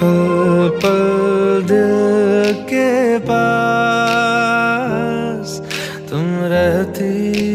तू के पास तुम रहती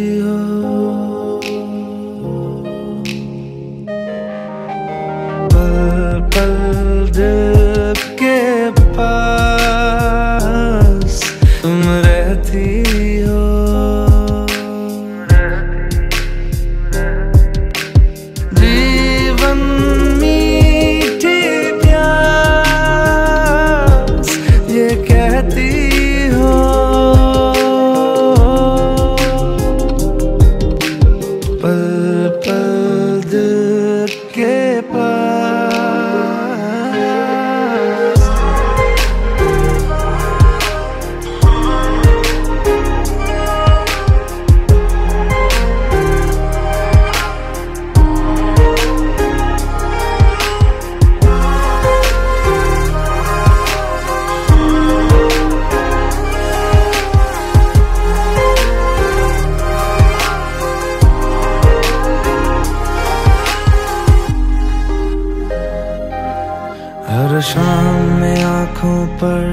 शाम में आँखों पर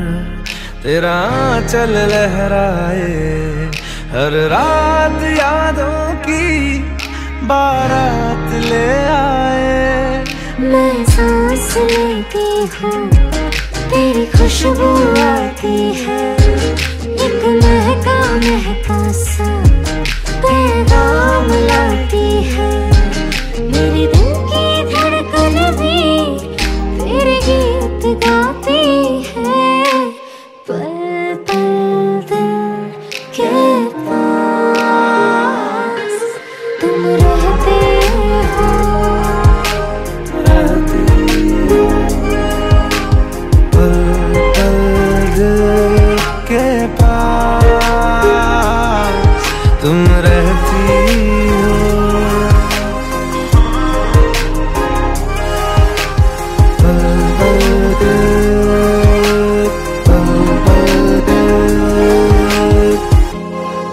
तेरा चल लहराए, हर रात यादों की बारात ले आए। मैं सांस लेती हूँ, तेरी खुशबू आती है, एक महका महका सा। Thank you.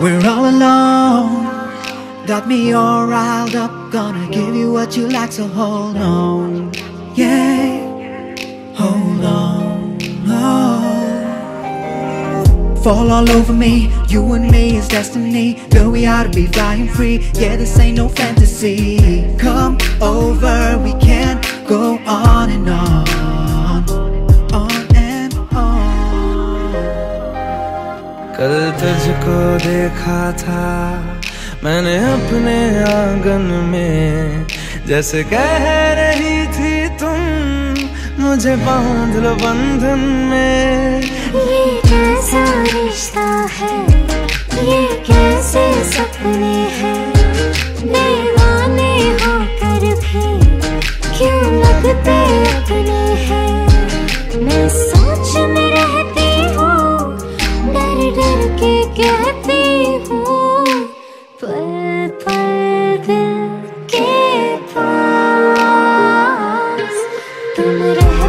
We're all alone. Got me all riled up. Gonna give you what you like, so hold on. Yeah, hold on. Oh. Fall all over me. You and me is destiny. Girl, we ought to be flying free. Yeah, this ain't no fantasy. Come over, we can't go on and on. तुझको देखा था। मैंने अपने आँगन में जैसे कह रही थी तुम, मुझे बाँध लो बंधन में। come with